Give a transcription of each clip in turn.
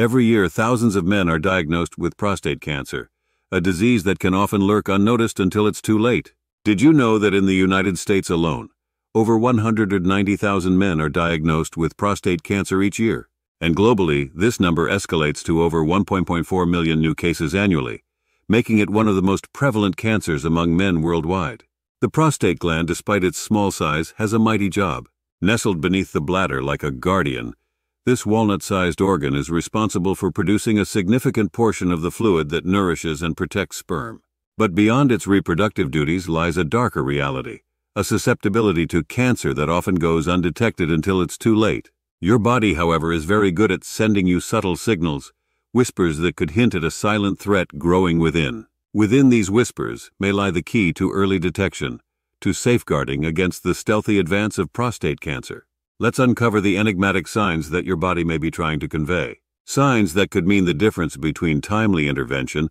Every year, thousands of men are diagnosed with prostate cancer, a disease that can often lurk unnoticed until it's too late. Did you know that in the United States alone, over 190,000 men are diagnosed with prostate cancer each year? And globally, this number escalates to over 1.4 million new cases annually, making it one of the most prevalent cancers among men worldwide. The prostate gland, despite its small size, has a mighty job. Nestled beneath the bladder like a guardian, this walnut-sized organ is responsible for producing a significant portion of the fluid that nourishes and protects sperm. But beyond its reproductive duties lies a darker reality, a susceptibility to cancer that often goes undetected until it's too late. Your body, however, is very good at sending you subtle signals, whispers that could hint at a silent threat growing within. Within these whispers may lie the key to early detection, to safeguarding against the stealthy advance of prostate cancer. Let's uncover the enigmatic signs that your body may be trying to convey. Signs that could mean the difference between timely intervention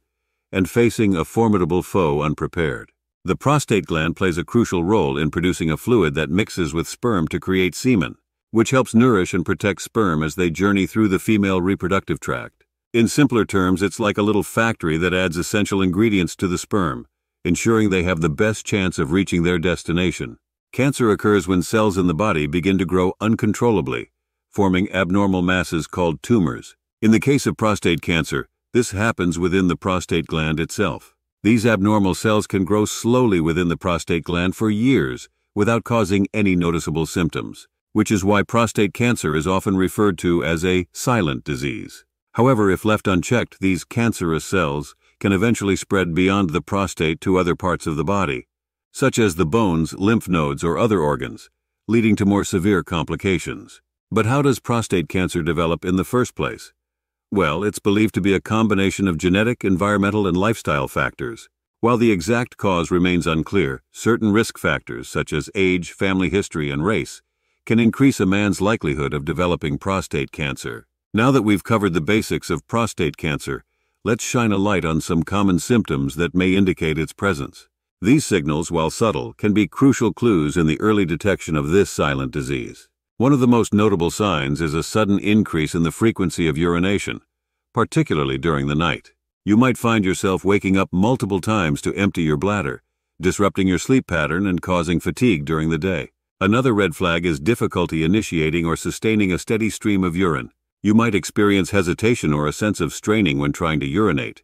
and facing a formidable foe unprepared. The prostate gland plays a crucial role in producing a fluid that mixes with sperm to create semen, which helps nourish and protect sperm as they journey through the female reproductive tract. In simpler terms, it's like a little factory that adds essential ingredients to the sperm, ensuring they have the best chance of reaching their destination. Cancer occurs when cells in the body begin to grow uncontrollably, forming abnormal masses called tumors. In the case of prostate cancer, this happens within the prostate gland itself. These abnormal cells can grow slowly within the prostate gland for years without causing any noticeable symptoms, which is why prostate cancer is often referred to as a silent disease. However, if left unchecked, these cancerous cells can eventually spread beyond the prostate to other parts of the body, such as the bones, lymph nodes, or other organs, leading to more severe complications. But how does prostate cancer develop in the first place? Well, it's believed to be a combination of genetic, environmental, and lifestyle factors. While the exact cause remains unclear, certain risk factors such as age, family history, and race can increase a man's likelihood of developing prostate cancer. Now that we've covered the basics of prostate cancer, let's shine a light on some common symptoms that may indicate its presence. These signals, while subtle, can be crucial clues in the early detection of this silent disease. One of the most notable signs is a sudden increase in the frequency of urination, particularly during the night. You might find yourself waking up multiple times to empty your bladder, disrupting your sleep pattern and causing fatigue during the day. Another red flag is difficulty initiating or sustaining a steady stream of urine. You might experience hesitation or a sense of straining when trying to urinate,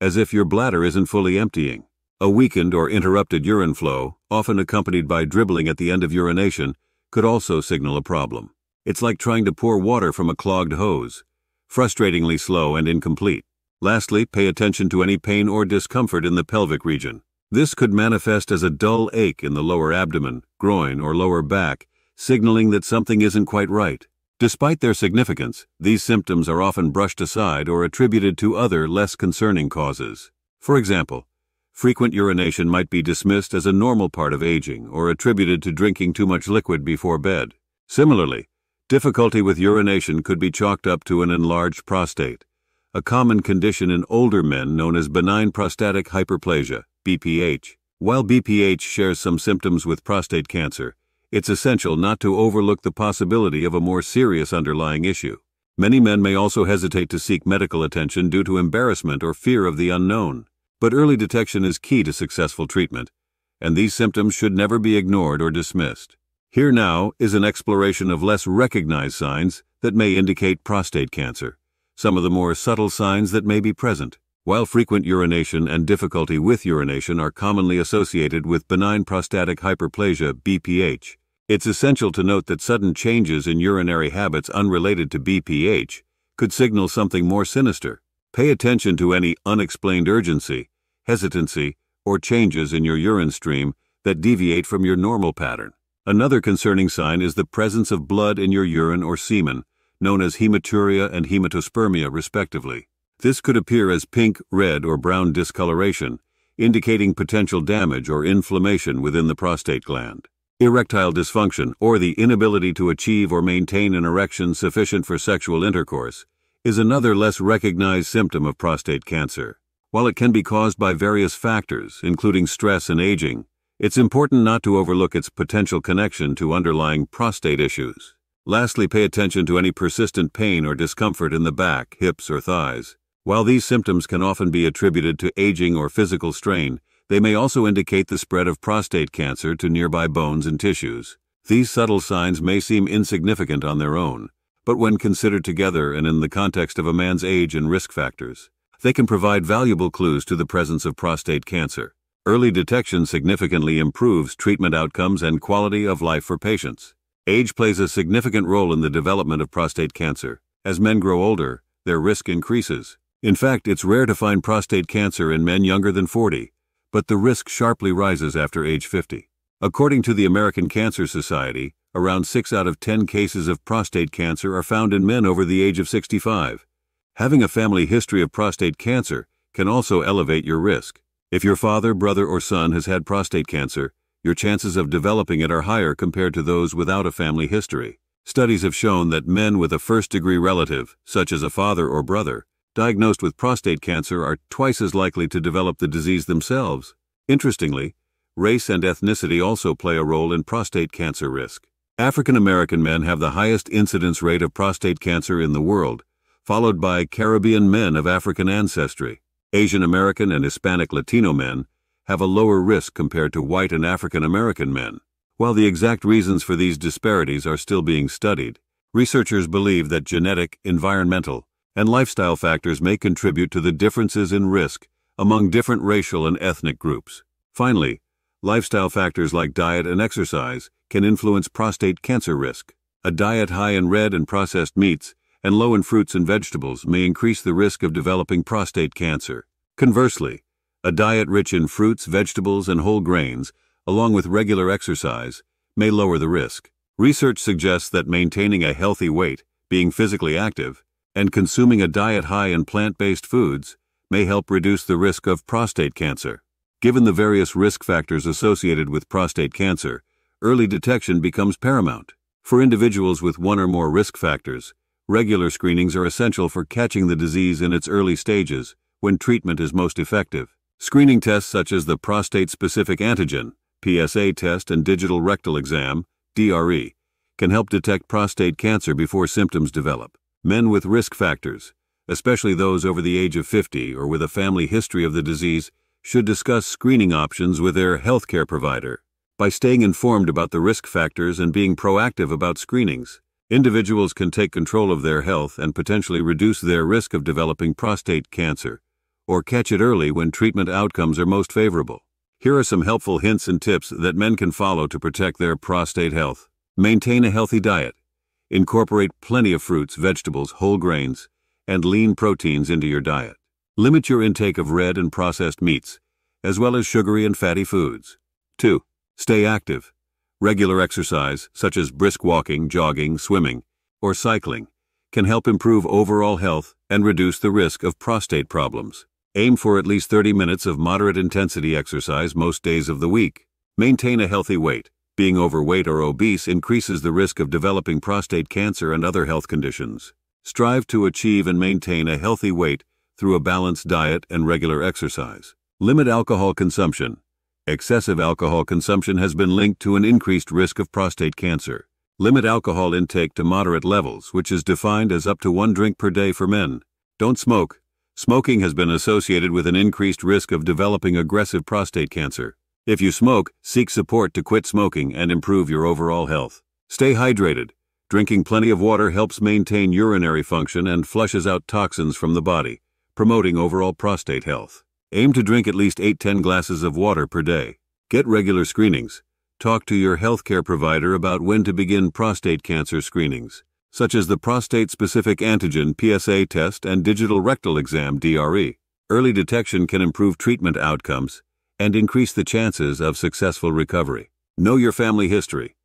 as if your bladder isn't fully emptying. A weakened or interrupted urine flow, often accompanied by dribbling at the end of urination, could also signal a problem. It's like trying to pour water from a clogged hose, frustratingly slow and incomplete. Lastly, pay attention to any pain or discomfort in the pelvic region. This could manifest as a dull ache in the lower abdomen, groin, or lower back, signaling that something isn't quite right. Despite their significance, these symptoms are often brushed aside or attributed to other, less concerning causes. For example, Frequent urination might be dismissed as a normal part of aging or attributed to drinking too much liquid before bed. Similarly, difficulty with urination could be chalked up to an enlarged prostate, a common condition in older men known as benign prostatic hyperplasia, BPH. While BPH shares some symptoms with prostate cancer, it's essential not to overlook the possibility of a more serious underlying issue. Many men may also hesitate to seek medical attention due to embarrassment or fear of the unknown. But early detection is key to successful treatment, and these symptoms should never be ignored or dismissed. Here now is an exploration of less recognized signs that may indicate prostate cancer, some of the more subtle signs that may be present. While frequent urination and difficulty with urination are commonly associated with benign prostatic hyperplasia BPH, it's essential to note that sudden changes in urinary habits unrelated to BPH could signal something more sinister. Pay attention to any unexplained urgency hesitancy, or changes in your urine stream that deviate from your normal pattern. Another concerning sign is the presence of blood in your urine or semen, known as hematuria and hematospermia respectively. This could appear as pink, red, or brown discoloration, indicating potential damage or inflammation within the prostate gland. Erectile dysfunction, or the inability to achieve or maintain an erection sufficient for sexual intercourse, is another less recognized symptom of prostate cancer. While it can be caused by various factors, including stress and aging, it's important not to overlook its potential connection to underlying prostate issues. Lastly, pay attention to any persistent pain or discomfort in the back, hips, or thighs. While these symptoms can often be attributed to aging or physical strain, they may also indicate the spread of prostate cancer to nearby bones and tissues. These subtle signs may seem insignificant on their own, but when considered together and in the context of a man's age and risk factors, they can provide valuable clues to the presence of prostate cancer. Early detection significantly improves treatment outcomes and quality of life for patients. Age plays a significant role in the development of prostate cancer. As men grow older, their risk increases. In fact, it's rare to find prostate cancer in men younger than 40, but the risk sharply rises after age 50. According to the American Cancer Society, around 6 out of 10 cases of prostate cancer are found in men over the age of 65. Having a family history of prostate cancer can also elevate your risk. If your father, brother, or son has had prostate cancer, your chances of developing it are higher compared to those without a family history. Studies have shown that men with a first degree relative, such as a father or brother, diagnosed with prostate cancer are twice as likely to develop the disease themselves. Interestingly, race and ethnicity also play a role in prostate cancer risk. African American men have the highest incidence rate of prostate cancer in the world, followed by Caribbean men of African ancestry. Asian American and Hispanic Latino men have a lower risk compared to white and African American men. While the exact reasons for these disparities are still being studied, researchers believe that genetic, environmental, and lifestyle factors may contribute to the differences in risk among different racial and ethnic groups. Finally, lifestyle factors like diet and exercise can influence prostate cancer risk. A diet high in red and processed meats and low in fruits and vegetables may increase the risk of developing prostate cancer. Conversely, a diet rich in fruits, vegetables, and whole grains, along with regular exercise, may lower the risk. Research suggests that maintaining a healthy weight, being physically active, and consuming a diet high in plant-based foods may help reduce the risk of prostate cancer. Given the various risk factors associated with prostate cancer, early detection becomes paramount. For individuals with one or more risk factors, regular screenings are essential for catching the disease in its early stages when treatment is most effective. Screening tests such as the prostate-specific antigen, PSA test and digital rectal exam, DRE, can help detect prostate cancer before symptoms develop. Men with risk factors, especially those over the age of 50 or with a family history of the disease, should discuss screening options with their healthcare provider. By staying informed about the risk factors and being proactive about screenings, individuals can take control of their health and potentially reduce their risk of developing prostate cancer or catch it early when treatment outcomes are most favorable. Here are some helpful hints and tips that men can follow to protect their prostate health. Maintain a healthy diet. Incorporate plenty of fruits, vegetables, whole grains, and lean proteins into your diet. Limit your intake of red and processed meats, as well as sugary and fatty foods. 2. Stay active. Regular exercise, such as brisk walking, jogging, swimming, or cycling, can help improve overall health and reduce the risk of prostate problems. Aim for at least 30 minutes of moderate intensity exercise most days of the week. Maintain a healthy weight. Being overweight or obese increases the risk of developing prostate cancer and other health conditions. Strive to achieve and maintain a healthy weight through a balanced diet and regular exercise. Limit alcohol consumption. Excessive alcohol consumption has been linked to an increased risk of prostate cancer. Limit alcohol intake to moderate levels, which is defined as up to one drink per day for men. Don't smoke. Smoking has been associated with an increased risk of developing aggressive prostate cancer. If you smoke, seek support to quit smoking and improve your overall health. Stay hydrated. Drinking plenty of water helps maintain urinary function and flushes out toxins from the body, promoting overall prostate health. Aim to drink at least 8-10 glasses of water per day. Get regular screenings. Talk to your healthcare provider about when to begin prostate cancer screenings such as the prostate-specific antigen PSA test and digital rectal exam DRE. Early detection can improve treatment outcomes and increase the chances of successful recovery. Know your family history.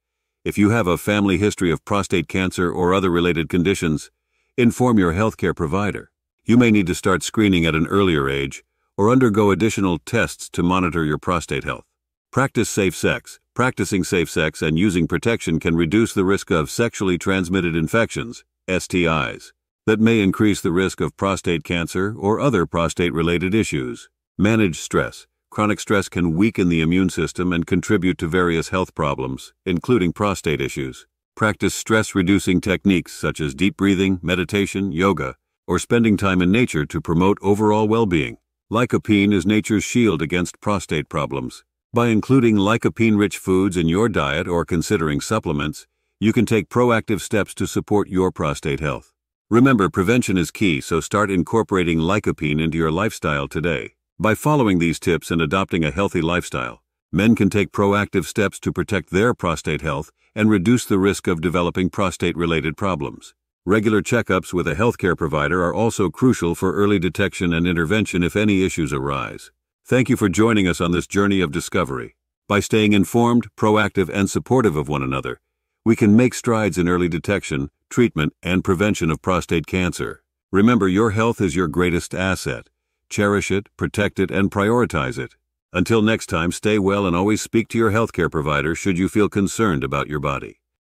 If you have a family history of prostate cancer or other related conditions, inform your healthcare provider. You may need to start screening at an earlier age or undergo additional tests to monitor your prostate health. Practice safe sex. Practicing safe sex and using protection can reduce the risk of sexually transmitted infections, STIs, that may increase the risk of prostate cancer or other prostate-related issues. Manage stress. Chronic stress can weaken the immune system and contribute to various health problems, including prostate issues. Practice stress-reducing techniques such as deep breathing, meditation, yoga, or spending time in nature to promote overall well-being. Lycopene is nature's shield against prostate problems. By including lycopene-rich foods in your diet or considering supplements, you can take proactive steps to support your prostate health. Remember, prevention is key, so start incorporating lycopene into your lifestyle today. By following these tips and adopting a healthy lifestyle, men can take proactive steps to protect their prostate health and reduce the risk of developing prostate-related problems. Regular checkups with a healthcare provider are also crucial for early detection and intervention if any issues arise. Thank you for joining us on this journey of discovery. By staying informed, proactive, and supportive of one another, we can make strides in early detection, treatment, and prevention of prostate cancer. Remember, your health is your greatest asset. Cherish it, protect it, and prioritize it. Until next time, stay well and always speak to your healthcare provider should you feel concerned about your body.